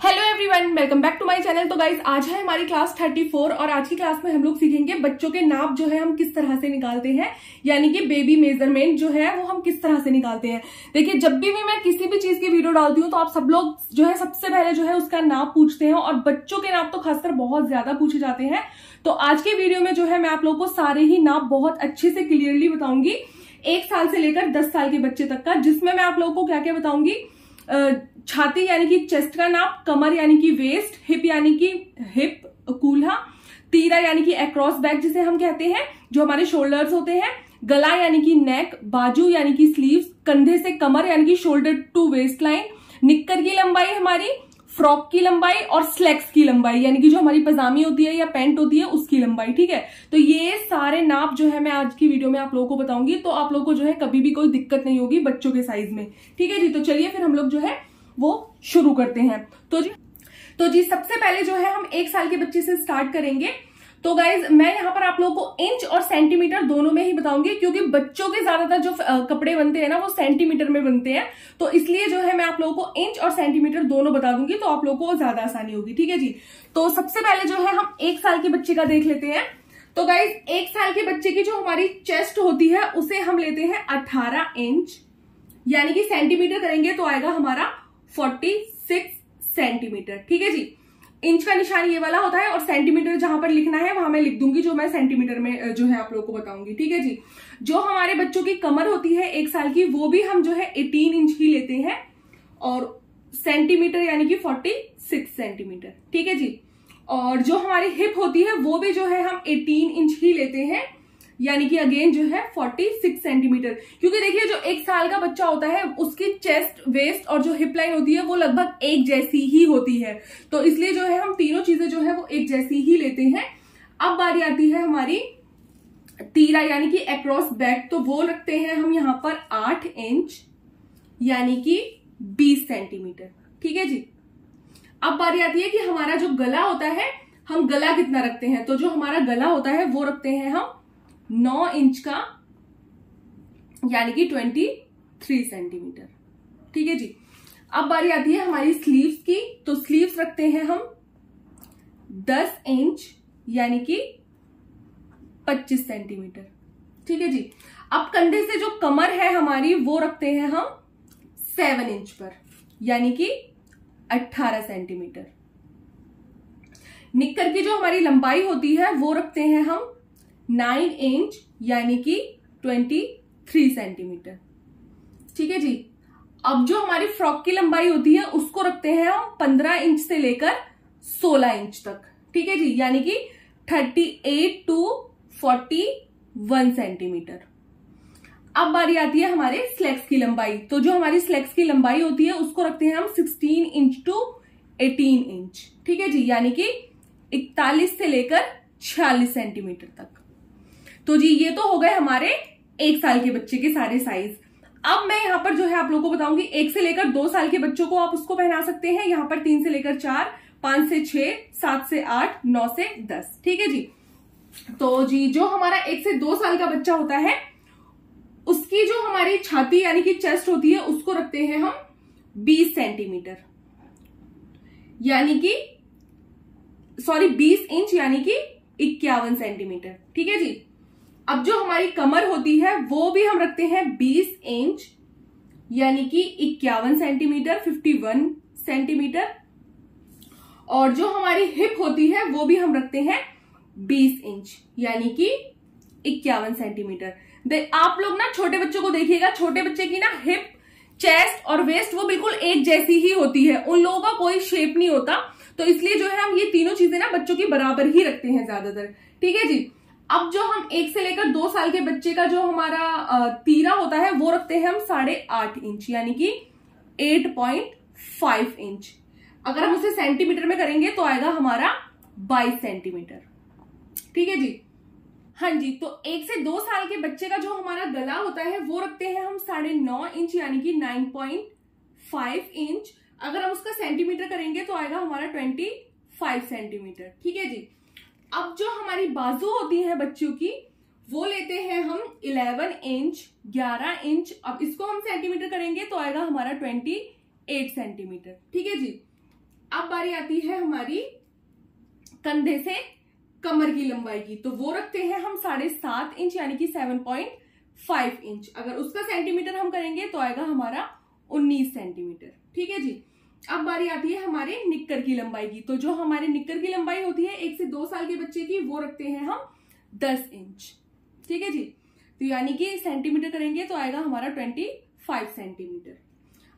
Hello everyone welcome back to my channel तो guys आज है हमारी क्लास 34 और आज की क्लास में हम लोग सीखेंगे बच्चों के नाप जो है हम किस तरह से निकालते हैं यानी कि बेबी मेज़रमेंट जो है वो हम किस तरह से निकालते हैं। देखिए जब भी, भी मैं किसी भी चीज़ की वीडियो डालती हूँ तो आप सब लोग जो है सबसे पहले जो है उसका नाप पूछते हैं और बच्चों के नाप तो खासकर बहुत ज़्यादा पूछे जाते हैं। तो आज की वीडियो में जो है मैं आप लोग को सारे ही नाप बहुत अच्छे से क्लियरली बताऊँगी एक साल से लेकर दस साल के बच्चे तक का जिसमें मैं आप लोगों को क्या क्या बताऊँगी छाती यानी कि चेस्ट का नाप, कमर यानी कि वेस्ट हिप यानी कि हिप कूल्हा, तीरा यानी कि अक्रॉस बैक जिसे हम कहते हैं, जो हमारे शोल्डर्स होते हैं, गला यानी कि नेक बाजू यानी कि स्लीव कंधे से कमर यानी कि शोल्डर टू वेस्ट लाइन निक्कर की लंबाई हमारी फ्रॉक की लंबाई और स्लेक्स की लंबाई, यानी कि जो हमारी पजामी होती है या पैंट होती है, उसकी लंबाई, ठीक है? तो ये सारे नाप जो है मैं आज की वीडियो में आप लोगों को बताऊँगी। तो आप लोगों को जो है कभी भी कोई दिक्कत नहीं होगी बच्चों के साइज़ में, ठीक है जी? तो चलिए फिर हम लोग जो है वो शुरू करते हैं। तो जी तो जी, सबसे पहले जो है हम एक साल के बच्चे से स्टार्ट करेंगे। तो गाइज़ मैं यहाँ पर आप लोगों को इंच और सेंटीमीटर दोनों में ही बताऊँगी, क्योंकि बच्चों के ज़्यादातर जो कपड़े बनते हैं ना, वो सेंटीमीटर में बनते हैं। तो इसलिए जो है मैं आप लोगों को इंच और सेंटीमीटर दोनों बता दूँगी तो आप लोगों को ज़्यादा आसानी होगी, ठीक है जी? तो सबसे पहले जो है हम एक साल के बच्चे का देख लेते हैं। तो गाइज़ एक साल के बच्चे की जो हमारी चेस्ट होती है, उसे हम लेते हैं अठारह इंच यानी कि सेंटीमीटर करेंगे तो आएगा हमारा फोर्टी सिक्स सेंटीमीटर ठीक है जी? इंच का निशान ये वाला होता है और सेंटीमीटर जहाँ पर लिखना है, वहाँ मैं लिख दूँगी जो मैं सेंटीमीटर में जो है आप लोगों को बताऊँगी, ठीक है जी? जो हमारे बच्चों की कमर होती है एक साल की, वो भी हम जो है एटीन इंच की लेते हैं और सेंटीमीटर यानी कि फोर्टी सिक्स सेंटीमीटर ठीक है जी? और जो हमारी हिप होती है, वो भी जो है हम एटीन इंच ही लेते हैं। यानी कि अगेन जो है 46 सेंटीमीटर क्योंकि देखिए जो एक साल का बच्चा होता है, उसकी चेस्ट वेस्ट और जो हिप लाइन होती है, वो लगभग एक जैसी ही होती है। तो इसलिए जो है हम तीनों चीज़ें जो है वो एक जैसी ही लेते हैं। अब बारी आती है हमारी तीरा, यानी कि अक्रॉस बैक तो वो रखते हैं हम यहाँ पर आठ इंच यानी कि बीस सेंटीमीटर ठीक है जी? अब बारी आती है कि हमारा जो गला होता है, हम गला कितना रखते हैं? तो जो हमारा गला होता है, वो रखते हैं हम नौ इंच का, यानी कि ट्वेंटी थ्री सेंटीमीटर ठीक है जी? अब बारी आती है हमारी स्लीव्स की। तो स्लीव्स रखते हैं हम दस इंच, यानी कि पच्चीस सेंटीमीटर ठीक है जी? अब कंधे से जो कमर है हमारी, वो रखते हैं हम सेवन इंच पर, यानी कि अट्ठारह सेंटीमीटर निक्कर की जो हमारी लंबाई होती है, वो रखते हैं हम नाइन इंच यानी कि ट्वेंटी थ्री सेंटीमीटर। ठीक है जी? अब जो हमारी फ्रॉक की लंबाई होती है, उसको रखते हैं हम पंद्रह इंच से लेकर सोलह इंच तक। ठीक है जी? यानी कि thirty eight to forty one centimetre. अब बारी आती है हमारे स्लेक्स की लंबाई। तो जो हमारी स्लेक्स की लंबाई होती है, उसको रखते हैं हम sixteen inch to eighteen inch. ठीक है जी? यानी कि इकतालीस से लेकर छियालीस सेंटीमीटर तक। तो जी, ये तो हो गए हमारे एक साल के बच्चे के सारे साइज़ अब मैं यहाँ पर जो है आप लोगों को बताऊँगी, एक से लेकर दो साल के बच्चों को आप उसको पहना सकते हैं। यहाँ पर तीन से लेकर चार, पाँच से छह, सात से आठ, नौ से दस। ठीक है जी? तो जी, जो हमारा एक से दो साल का बच्चा होता है, उसकी जो हमारी छाती यानी कि चेस्ट होती है, उसको रखते हैं हम 20 सेंटीमीटर यानी कि सॉरी 20 इंच यानी कि इक्यावन सेंटीमीटर ठीक है जी? अब जो हमारी कमर होती है, वो भी हम रखते हैं 20 इंच, यानी कि इक्यावन सेंटीमीटर 51 सेंटीमीटर। और जो हमारी हिप होती है, वो भी हम रखते हैं 20 इंच, यानी कि इक्यावन सेंटीमीटर। आप लोग ना छोटे बच्चों को देखिएगा, छोटे बच्चे की ना हिप, चेस्ट और वेस्ट, वो बिल्कुल एक जैसी ही होती है। उन लोगों का कोई शेप नहीं होता तो इसलिए जो है हम ये तीनों चीज़ें ना बच्चों की बराबर ही रखते हैं ज़्यादातर। ठीक है जी? अब जो हम एक से लेकर दो साल के बच्चे का जो हमारा तीरा होता है, वो रखते हैं हम साढ़े आठ इंच, यानी कि एट पॉइंट फाइव इंच। अगर हम उसे सेंटीमीटर में करेंगे तो आएगा हमारा बाईस सेंटीमीटर। ठीक है जी? हाँ जी तो एक से दो साल के बच्चे का जो हमारा गला होता है, वो रखते हैं हम साढ़े नौ इंच, यानी कि नाइन पॉइंट फाइव इंच। अगर हम उसका सेंटीमीटर करेंगे तो आएगा हमारा ट्वेंटी फाइव सेंटीमीटर। ठीक है जी? अब जो हमारी बाजू होती है बच्चों की, वो लेते हैं हम 11 इंच 11 इंच अब इसको हम सेंटीमीटर करेंगे तो आएगा हमारा 28 सेंटीमीटर ठीक है जी? अब बारी आती है हमारी कंधे से कमर की लंबाई की। तो वो रखते हैं हम साढ़े सात इंच यानी कि सेवन पॉइंट फाइव इंच अगर उसका सेंटीमीटर हम करेंगे तो आएगा हमारा उन्नीस सेंटीमीटर ठीक है जी? अब बारी आती है हमारे निक्कर की लंबाई की। तो जो हमारे निक्कर की लंबाई होती है, एक से दो साल के बच्चे की, वो रखते हैं हम दस इंच। ठीक है जी? तो यानी कि सेंटीमीटर करेंगे तो आएगा हमारा ट्वेंटी फाइव सेंटीमीटर।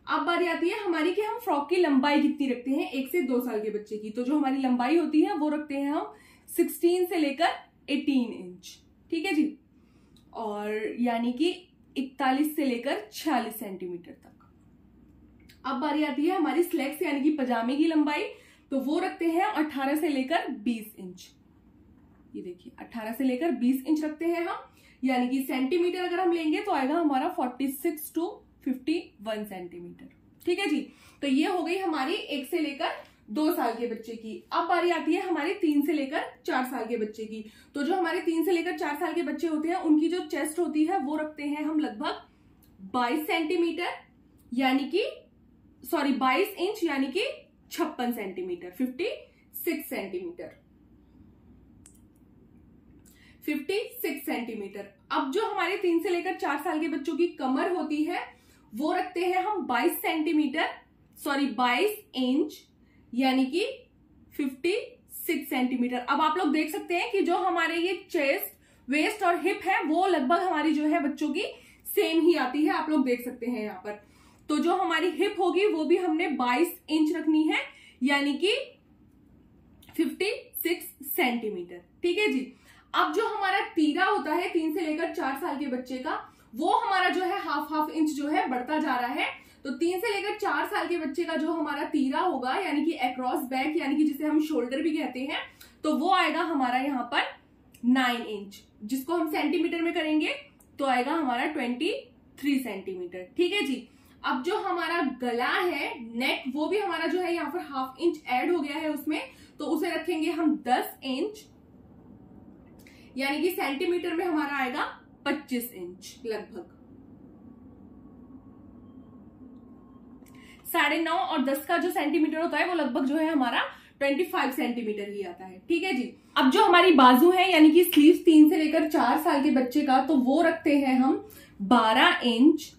अब बारी आती है हमारी कि हम फ्रॉक की लंबाई कितनी रखते हैं, एक से दो साल के बच्चे की। तो जो हमारी लंबाई होती है, वो रखते हैं हम सिक्सटीन से लेकर एटीन इंच। ठीक है जी? और यानी कि इकतालीस से लेकर छियालीस सेंटीमीटर तक। अब बारी आती है हमारी स्लेक्स, यानी कि पजामे की लंबाई। तो वो रखते हैं अठारह से लेकर बीस इंच। ये देखिए, अठारह से लेकर बीस इंच रखते हैं हम। यानी कि सेंटीमीटर अगर हम लेंगे तो आएगा हमारा forty six to fifty one centimetre ठीक है जी? तो ये हो गई हमारी एक से लेकर दो साल के बच्चे की। अब बारी आती है हमारे तीन से लेकर चार साल के बच्चे की। तो जो हमारे तीन से लेकर चार साल के बच्चे होते हैं, उनकी जो चेस्ट होती है, वो रखते हैं हम लगभग बाईस सेंटीमीटर यानी कि सॉरी, बाईस इंच यानी कि छप्पन centimetre fifty six centimetre. Fifty six centimetre. अब जो हमारे तीन से लेकर चार साल के बच्चों की कमर होती है, वो रखते हैं हम बाईस सेंटीमीटर, सॉरी, बाईस इंच, यानी कि फिफ्टी सिक्स सेंटीमीटर। अब आप लोग देख सकते हैं कि जो हमारे ये चेस्ट वेस्ट और हिप है, वो लगभग हमारी जो है बच्चों की सेम ही आती है। आप लोग देख सकते हैं यहाँ पर। तो जो हमारी हिप होगी, वो भी हमने 22 इंच रखनी है, यानी कि 56 सेंटीमीटर ठीक है जी? अब जो हमारा तीरा होता है, तीन से लेकर चार साल के बच्चे का, वो हमारा जो है हाफ़ हाफ़ इंच जो है बढ़ता जा रहा है। तो तीन से लेकर चार साल के बच्चे का जो हमारा तीरा होगा, यानी कि अक्रॉस बैक यानी कि जिसे हम शोल्डर भी कहते हैं तो वो आएगा हमारा यहाँ पर नाइन इंच जिसको हम सेंटीमीटर में करेंगे तो आएगा हमारा ट्वेंटी थ्री सेंटीमीटर ठीक है जी? अब जो हमारा गला है नेक वो भी हमारा जो है यहाँ पर हाफ़ इंच ऐड हो गया है उसमें तो उसे रखेंगे हम दस इंच यानी कि सेंटीमीटर में हमारा आएगा पच्चीस इंच लगभग। साढ़े नौ और दस का जो सेंटीमीटर होता है, वो लगभग जो है हमारा ट्वेंटी फाइव सेंटीमीटर ही आता है। ठीक है जी? अब जो हमारी बाजू है, यानी कि स्लीव तीन से लेकर चार साल के बच्चे का तो वो रखते हैं हम बारह इंच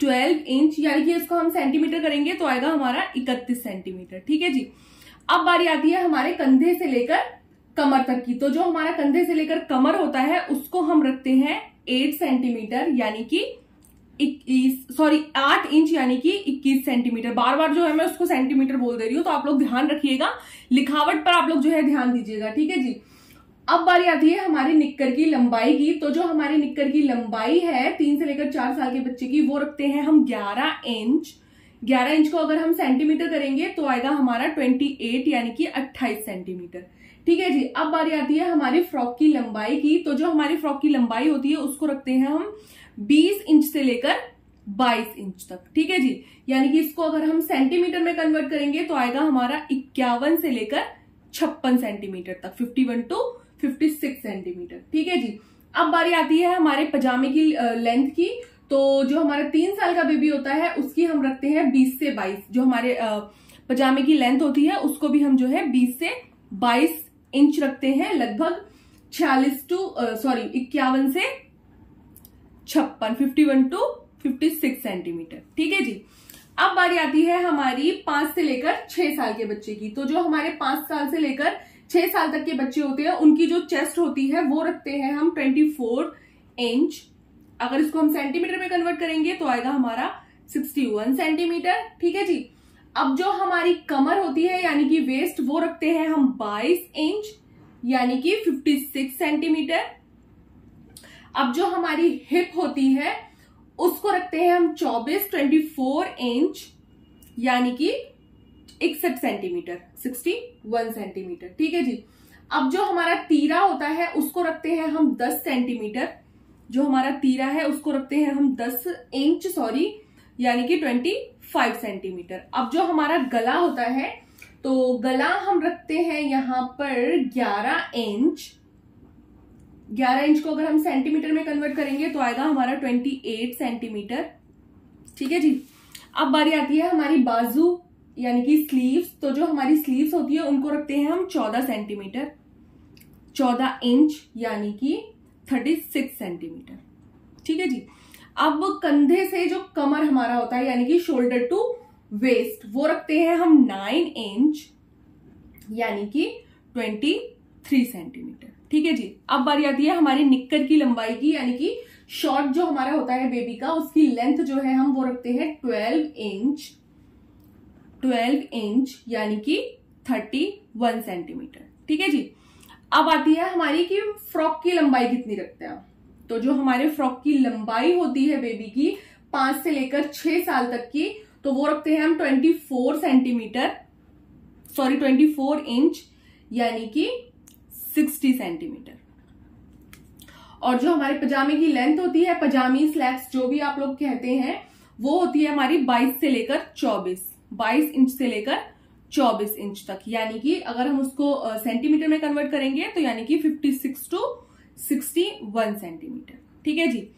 ट्वेल्व इंच, यानी कि इसको हम सेंटीमीटर करेंगे तो आएगा हमारा इकतीस सेंटीमीटर ठीक है जी? अब बारी आती है हमारे कंधे से लेकर कमर तक की। तो जो हमारा कंधे से लेकर कमर होता है, उसको हम रखते हैं एट सेंटीमीटर यानी कि सॉरी आठ इंच, यानी कि इक्कीस सेंटीमीटर बार बार जो है मैं उसको सेंटीमीटर बोल दे रही हूँ तो आप लोग ध्यान रखिएगा। लिखावट पर आप लोग जो है ध्यान दीजिएगा, ठीक है जी? अब बारी आती है हमारी निक्कर की लंबाई की। तो जो हमारी निक्कर की लंबाई है, तीन से लेकर चार साल के बच्चे की, वो रखते हैं हम ग्यारह इंच। ग्यारह इंच को अगर हम सेंटीमीटर करेंगे तो आएगा हमारा ट्वेंटी एट यानी कि अट्ठाईस सेंटीमीटर ठीक है जी, अब बारी आती है हमारी फ्रॉक की लंबाई की। तो जो हमारी फ्रॉक की लंबाई होती है, उसको रखते हैं हम बीस इंच से लेकर बाईस इंच तक। ठीक है जी, यानी कि इसको अगर हम सेंटीमीटर में कन्वर्ट करेंगे तो आएगा हमारा इक्यावन से लेकर छप्पन सेंटीमीटर तक। Fifty one to fifty six centimetre ठीक है जी? अब बारी आती है हमारे पजामे की लेंथ की। तो जो हमारा तीन साल का बेबी होता है, उसकी हम रखते हैं बीस से बाईस। जो हमारे पजामे की लेंथ होती है, उसको भी हम जो है बीस से बाईस इंच रखते हैं, लगभग छियालीस टू सॉरी इक्यावन से छप्पन fifty one to fifty six centimetre ठीक है जी? अब बारी आती है हमारी पाँच से लेकर छह साल के बच्चे की। तो जो हमारे पाँच साल से लेकर छह साल तक के बच्चे होते हैं, उनकी जो चेस्ट होती है, वो रखते हैं हम ट्वेंटी फोर इंच अगर इसको हम सेंटीमीटर में कन्वर्ट करेंगे तो आएगा हमारा सिक्सटी वन सेंटीमीटर ठीक है जी? अब जो हमारी कमर होती है, यानी कि वेस्ट वो रखते हैं हम बाईस इंच यानी कि फिफ्टी सिक्स सेंटीमीटर अब जो हमारी हिप होती है, उसको रखते हैं हम चौबीस ट्वेंटी फोर इंच यानी कि इकसठ सेंटीमीटर सिक्सटी वन सेंटीमीटर ठीक है जी? अब जो हमारा तीरा होता है, उसको रखते हैं हम दस सेंटीमीटर जो हमारा तीरा है, उसको रखते हैं हम दस इंच सॉरी यानी कि ट्वेंटी फाइव सेंटीमीटर अब जो हमारा गला होता है तो गला हम रखते हैं यहाँ पर ग्यारह इंच ग्यारह इंच को अगर हम सेंटीमीटर में कन्वर्ट करेंगे तो आएगा हमारा ट्वेंटी एट सेंटीमीटर ठीक है जी? अब बारी आती है हमारी बाजू यानी कि स्लीव्स तो जो हमारी स्लीव्स होती है, उनको रखते हैं हम चौदह सेंटीमीटर चौदह इंच यानी कि थर्टी सिक्स सेंटीमीटर ठीक है जी? अब कंधे से जो कमर हमारा होता है, यानी कि शोल्डर टू वेस्ट वो रखते हैं हम नाइन इंच यानी कि ट्वेंटी थ्री सेंटीमीटर ठीक है जी? अब बारी आती है हमारी निक्कर की लंबाई की, यानी कि शॉर्ट जो हमारा होता है बेबी का, उसकी लेंथ जो है हम वो रखते हैं ट्वेल्व इंच ट्वेल्व इंच, यानी कि थर्टी वन सेंटीमीटर। ठीक है जी? अब आती है हमारी कि फ्रॉक की लंबाई कितनी रखते हैं तो जो हमारे फ्रॉक की लंबाई होती है बेबी की, पाँच से लेकर छह साल तक की तो वो रखते हैं हम twenty four centimetre, sorry, twenty four inch, यानी कि सिक्सटी सेंटीमीटर। और जो हमारे पजामे की लेंथ होती है, पजामी स्लैब्स जो भी आप लोग कहते हैं, वो होती है हमारी 22 से लेकर 24 22 इंच से लेकर 24 इंच तक। यानी कि अगर हम उसको सेंटीमीटर में कन्वर्ट करेंगे तो यानी कि 56 टू 61 सेंटीमीटर ठीक है जी?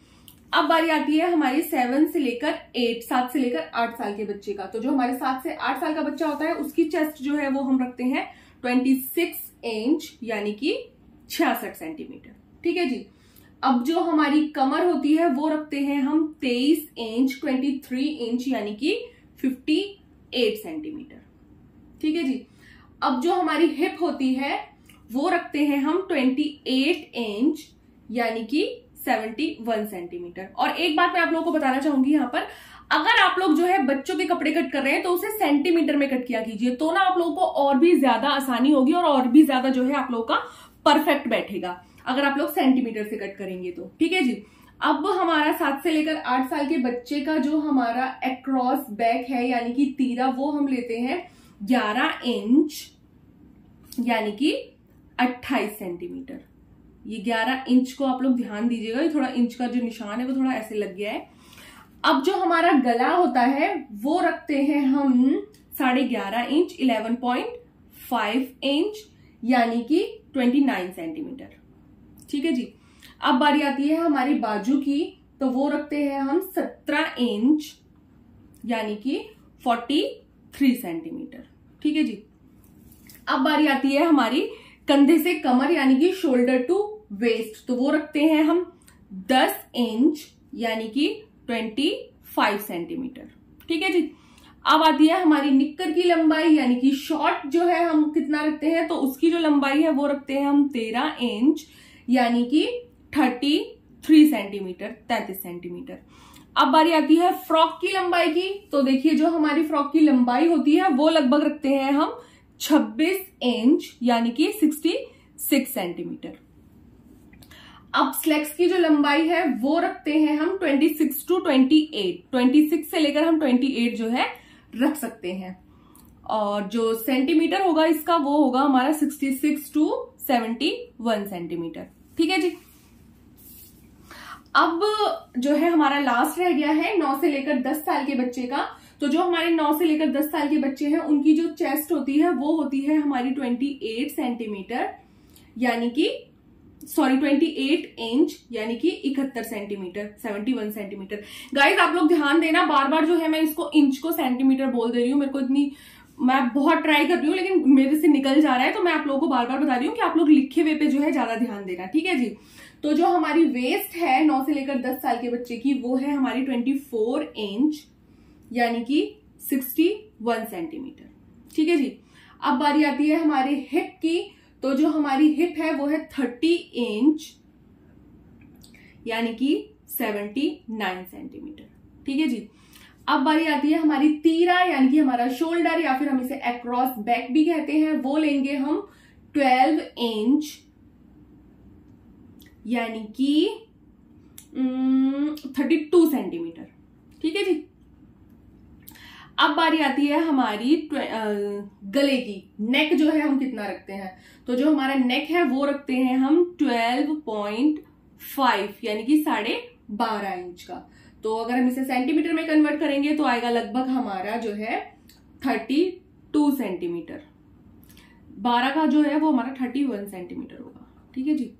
अब बारी आती है हमारी सेवन से लेकर एट सात से लेकर आठ साल के बच्चे का। तो जो हमारे सात से आठ साल का बच्चा होता है, उसकी चेस्ट जो है वो हम रखते हैं ट्वेंटी सिक्स इंच यानी कि छियासठ सेंटीमीटर ठीक है जी? अब जो हमारी कमर होती है, वो रखते हैं हम तेईस इंच ट्वेंटी थ्री इंच यानी कि फिफ्टी एट सेंटीमीटर। ठीक है जी? अब जो हमारी हिप होती है, वो रखते हैं हम ट्वेंटी एट इंच, यानी कि सेवेंटी वन सेंटीमीटर। और एक बात मैं आप लोगों को बताना चाहूँगी यहाँ पर, अगर आप लोग जो है बच्चों के कपड़े कट कर रहे हैं तो उसे सेंटीमीटर में कट किया कीजिए तो ना आप लोगों को और भी ज़्यादा आसानी होगी और और भी ज़्यादा जो है आप लोगों का परफेक्ट बैठेगा, अगर आप लोग सेंटीमीटर से कट करेंगे तो। ठीक है जी? अब हमारा सात से लेकर आठ साल के बच्चे का जो हमारा एक्रॉस बैक है, यानी कि तीरा, वो हम लेते हैं ग्यारह इंच, यानी कि अट्ठाईस सेंटीमीटर। ये 11 इंच को आप लोग ध्यान दीजिएगा, ये थोड़ा इंच का जो निशान है, वो थोड़ा ऐसे लग गया है। अब जो हमारा गला होता है, वो रखते हैं हम साढ़े ग्यारह inch, eleven point five inch, यानी कि ट्वेंटी नाइन सेंटीमीटर। ठीक है जी? अब बारी आती है हमारी बाजू की तो वो रखते हैं हम सत्रह इंच, यानी कि फोर्टी थ्री सेंटीमीटर ठीक है जी? अब बारी आती है हमारी कंधे से कमर, यानी कि शोल्डर टू वेस्ट तो वो रखते हैं हम 10 इंच, यानी कि 25 सेंटीमीटर ठीक है जी? अब आती है हमारी निक्कर की लंबाई, यानी कि शॉर्ट जो है हम कितना रखते हैं तो उसकी जो लंबाई है वो रखते हैं हम 13 इंच, यानी कि 33 सेंटीमीटर 33 सेंटीमीटर। अब बारी आती है फ्रॉक की लंबाई की। तो देखिए, जो हमारी फ्रॉक की लंबाई होती है, वो लगभग रखते हैं हम 26 इंच, यानी कि 66 सेंटीमीटर। अब स्लेक्स की जो लंबाई है, वो रखते हैं हम 26 टू 28 26 से लेकर हम 28 जो है, रख सकते हैं। और जो सेंटीमीटर होगा, इसका वो होगा हमारा 66 टू 71 सेंटीमीटर। ठीक है जी? अब जो है हमारा लास्ट रह गया है नौ से लेकर 10 साल के बच्चे का। तो जो हमारे नौ से लेकर 10 साल के बच्चे हैं, उनकी जो चेस्ट होती है, वो होती है हमारी 28 सेंटीमीटर यानी कि सॉरी 28 इंच यानी कि इकहत्तर सेंटीमीटर 71 सेंटीमीटर गाइज़ आप लोग ध्यान देना बार बार जो है मैं इसको इंच को सेंटीमीटर बोल दे रही हूँ, मेरे को इतनी, मैं बहुत ट्राई कर रही हूँ, लेकिन मेरे से निकल जा रहा है तो मैं आप लोगों को बार बार बता रही हूँ कि आप लोग लिखे हुए पे जो है ज़्यादा ध्यान देना, ठीक है जी? तो जो हमारी वेस्ट है नौ से लेकर दस साल के बच्चे की, वो है हमारी ट्वेंटी फोर इंच यानी कि 61 सेंटीमीटर ठीक है जी? अब बारी आती है हमारे हिप की तो जो हमारी हिप है, वो है 30 इंच यानी कि 79 सेंटीमीटर ठीक है जी? अब बारी आती है हमारी तीरा, यानी कि हमारा शोल्डर या फिर हम इसे अक्रॉस बैक भी कहते हैं, वो लेंगे हम 12 इंच यानी कि थर्टी टू सेंटीमीटर ठीक है जी? अब बारी आती है हमारी गले की. नेक जो है हम कितना रखते हैं? तो जो हमारा नेक है, वो रखते हैं हम ट्वेल्व पॉइंट फाइव यानी कि साढ़े बारह इंच का. तो अगर हम इसे सेंटीमीटर में कन्वर्ट करेंगे तो आएगा लगभग हमारा जो है थर्टी टू सेंटीमीटर बारह का जो है, वो हमारा थर्टी वन सेंटीमीटर होगा. ठीक है जी?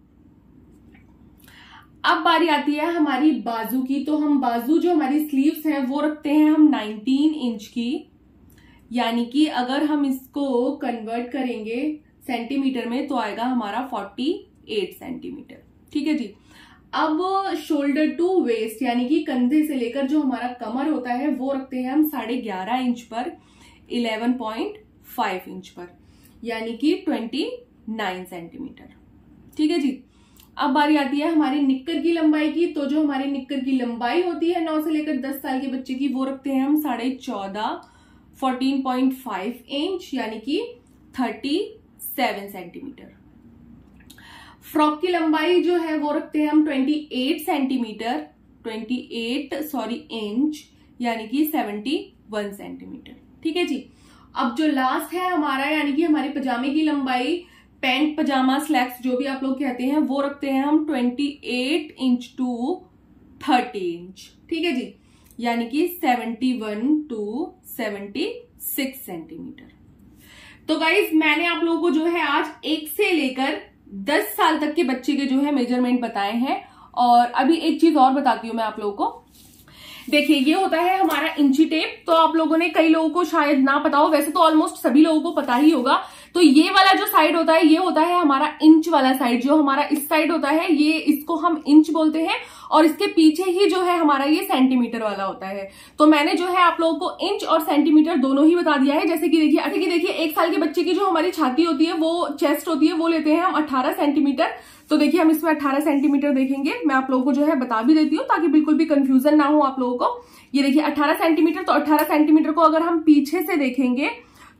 अब बारी आती है हमारी बाजू की। तो हम बाजू जो हमारी स्लीव्स हैं, वो रखते हैं हम 19 इंच की। यानी कि अगर हम इसको कन्वर्ट करेंगे सेंटीमीटर में तो आएगा हमारा 48 सेंटीमीटर ठीक है जी? अब शोल्डर टू वेस्ट यानी कि कंधे से लेकर जो हमारा कमर होता है, वो रखते हैं हम साढ़े ग्यारह इंच पर 11.5 इंच पर, यानी कि 29 सेंटीमीटर ठीक है जी? अब बारी आती है हमारी निक्कर की लंबाई की। तो जो हमारी निक्कर की लंबाई होती है नौ से लेकर दस साल के बच्चे की, वो रखते हैं हम साढ़े चौदह फोर्टीन पॉइंट फाइव इंच यानी कि थर्टी सेवन सेंटीमीटर फ्रॉक की लंबाई जो है, वो रखते हैं हम twenty eight centimetre twenty eight sorry inch यानी कि सेवेंटी वन सेंटीमीटर ठीक है जी? अब जो लास्ट है हमारा, यानी कि हमारे पजामे की लंबाई पैंट पजामा स्लैक्स जो भी आप लोग कहते हैं, वो रखते हैं हम 28 इंच टू 30 इंच ठीक है जी? यानी कि 71 टू 76 सेंटीमीटर तो गाइज़ मैंने आप लोगों को जो है आज एक से लेकर 10 साल तक के बच्चे के जो है मेज़रमेंट बताए हैं। और अभी एक चीज़ और बताती हूँ मैं आप लोगों को। देखिए, ये होता है हमारा इंची टेप। तो आप लोगों ने कई लोगों को शायद ना पता हो, वैसे तो ऑलमोस्ट सभी लोगों को पता ही होगा। तो ये वाला जो साइड होता है, ये होता है हमारा इंच वाला साइड जो हमारा इस साइड होता है, ये इसको हम इंच बोलते हैं और इसके पीछे ही जो है हमारा ये सेंटीमीटर वाला होता है। तो मैंने जो है आप लोगों को इंच और सेंटीमीटर दोनों ही बता दिया है। जैसे कि देखिए अच्छा कि देखिए, एक साल के बच्चे की जो हमारी छाती होती है, वो चेस्ट होती है, वो लेते हैं हम अट्ठारह सेंटीमीटर तो देखिए, हम इसमें 18 सेंटीमीटर देखेंगे। मैं आप लोगों को जो है बता भी देती हूँ ताकि बिल्कुल भी कंफ्यूजन ना हो आप लोगों को। ये देखिए 18 सेंटीमीटर तो 18 सेंटीमीटर को अगर हम पीछे से देखेंगे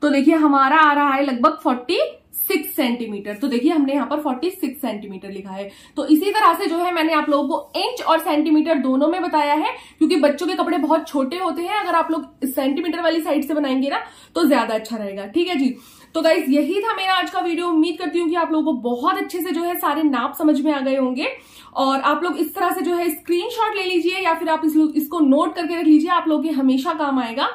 तो देखिए हमारा आ रहा है लगभग 46 सेंटीमीटर तो देखिए हमने यहाँ पर 46 सेंटीमीटर लिखा है। तो इसी तरह से जो है मैंने आप लोगों को इंच और सेंटीमीटर दोनों में बताया है क्योंकि बच्चों के कपड़े बहुत छोटे होते हैं। अगर आप लोग सेंटीमीटर वाली साइड से बनाएँगे ना तो ज़्यादा अच्छा रहेगा। ठीक है जी? तो गाइज़ यही था मेरा आज का वीडियो उम्मीद करती हूँ कि आप लोगों को बहुत अच्छे से जो है सारे नाप समझ में आ गए होंगे। और आप लोग इस तरह से जो है स्क्रीनशॉट ले लीजिए या फिर आप इस, इसको नोट करके रख लीजिए। आप लोगों के हमेशा काम आएगा।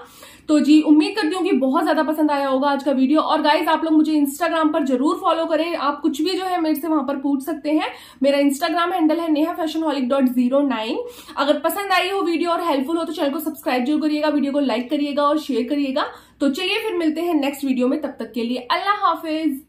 तो जी, उम्मीद करती हूँ कि बहुत ज़्यादा पसंद आया होगा आज का वीडियो। और गाइज़ आप लोग मुझे इंस्टाग्राम पर ज़रूर फॉलो करें। आप कुछ भी जो है मेरे से वहाँ पर पूछ सकते हैं। मेरा इंस्टाग्राम हैंडल है Neha fashionholic dot zero nine अगर पसंद आई हो वीडियो और हेल्पफुल हो तो चैनल को सब्सक्राइब ज़रूर करिएगा, वीडियो को लाइक करिएगा और शेयर करिएगा। तो चलिए फिर मिलते हैं नेक्स्ट वीडियो में। तब तक के लिए अल्लाह हाफिज।